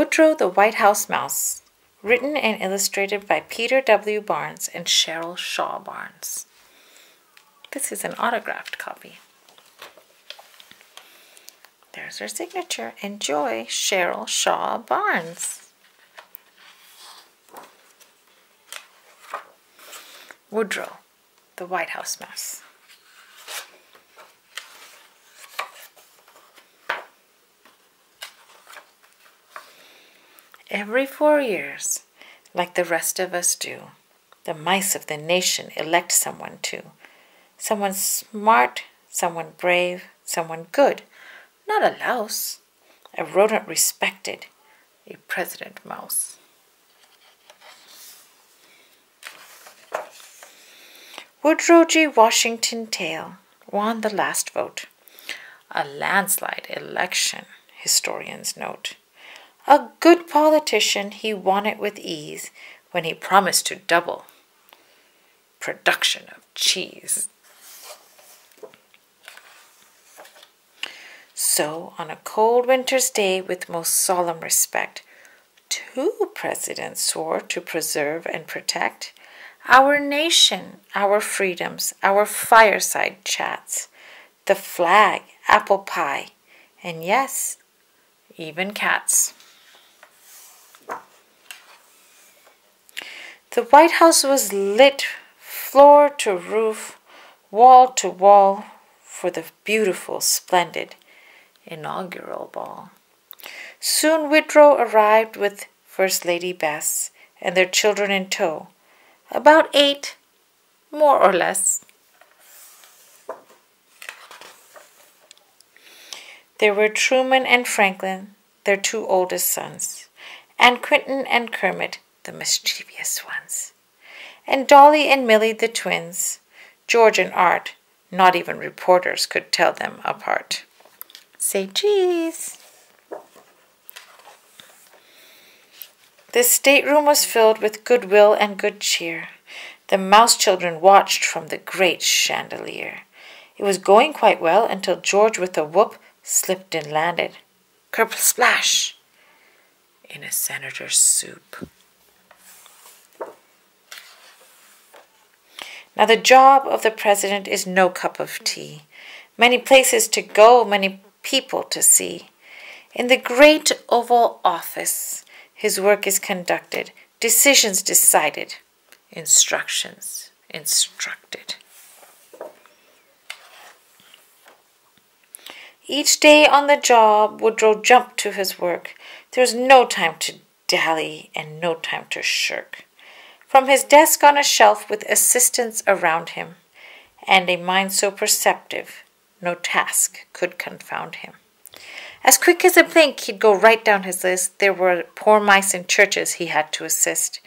Woodrow the White House Mouse, written and illustrated by Peter W. Barnes and Cheryl Shaw Barnes. This is an autographed copy. There's her signature. Enjoy, Cheryl Shaw Barnes. Woodrow, the White House Mouse. Every four years, like the rest of us do, the mice of the nation elect someone to. Someone smart, someone brave, someone good, not a louse, a rodent respected, a president mouse. Woodrow G. Washingtail won the last vote. A landslide election, historians note. A good politician, he won it with ease when he promised to double production of cheese. So, on a cold winter's day, with most solemn respect, two presidents swore to preserve and protect our nation, our freedoms, our fireside chats, the flag, apple pie, and yes, even cats. The White House was lit floor to roof, wall to wall for the beautiful, splendid inaugural ball. Soon Woodrow arrived with First Lady Bess and their children in tow, about eight, more or less. There were Truman and Franklin, their two oldest sons, and Quentin and Kermit, the mischievous ones, and Dolly and Millie the twins, George and Art, not even reporters could tell them apart. Say cheese. The stateroom was filled with goodwill and good cheer. The mouse children watched from the great chandelier. It was going quite well until George, with a whoop, slipped and landed, kerp splash, in a senator's soup. Now, the job of the president is no cup of tea. Many places to go, many people to see. In the great Oval Office, his work is conducted, decisions decided, instructions instructed. Each day on the job, Woodrow jumped to his work. There was no time to dally and no time to shirk from his desk on a shelf with assistants around him, and a mind so perceptive no task could confound him. As quick as a blink, he'd go right down his list. There were poor mice in churches he had to assist,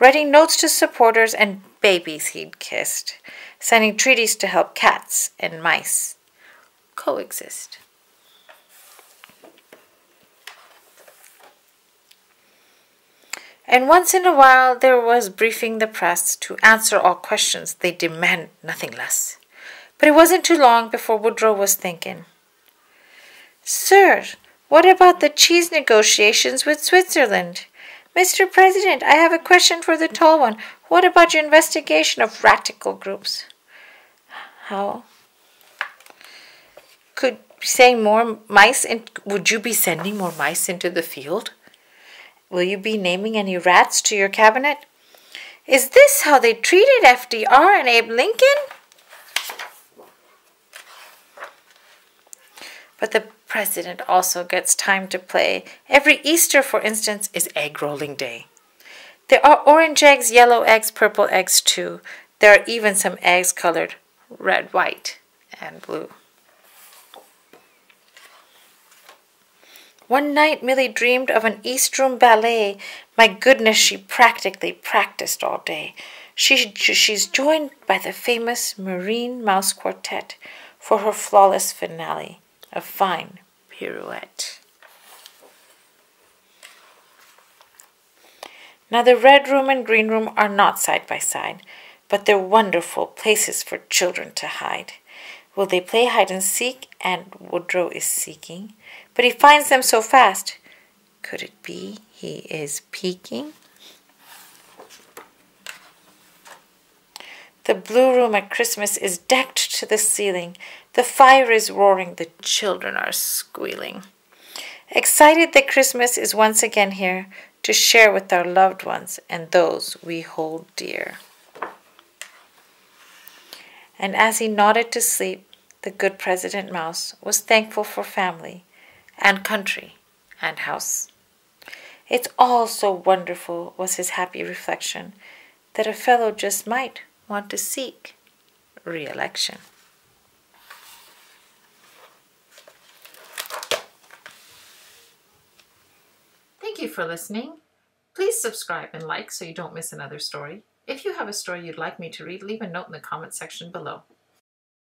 writing notes to supporters and babies he'd kissed, signing treaties to help cats and mice coexist. And once in a while there was briefing the press to answer all questions. They demand nothing less. But it wasn't too long before Woodrow was thinking, Sir, what about the cheese negotiations with Switzerland? Mr. President, I have a question for the tall one. What about your investigation of radical groups? How? Could saying more mice and would you be sending more mice into the field? Will you be naming any rats to your cabinet? Is this how they treated FDR and Abe Lincoln? But the president also gets time to play. Every Easter, for instance, is egg rolling day. There are orange eggs, yellow eggs, purple eggs too. There are even some eggs colored red, white, and blue. One night Millie dreamed of an East Room ballet. My goodness, she practically practiced all day. She, she's joined by the famous Marine Mouse Quartet for her flawless finale, a fine pirouette. Now, the Red Room and Green Room are not side by side, but they're wonderful places for children to hide. Will they play hide and seek? And Woodrow is seeking but he finds them so fast. Could it be he is peeking? The blue room at Christmas is decked to the ceiling. The fire is roaring. The children are squealing. Excited that Christmas is once again here to share with our loved ones and those we hold dear. And as he nodded to sleep, the good President Mouse was thankful for family and country and house. It's all so wonderful, was his happy reflection, that a fellow just might want to seek re election. Thank you for listening. Please subscribe and like so you don't miss another story. If you have a story you'd like me to read, leave a note in the comment section below.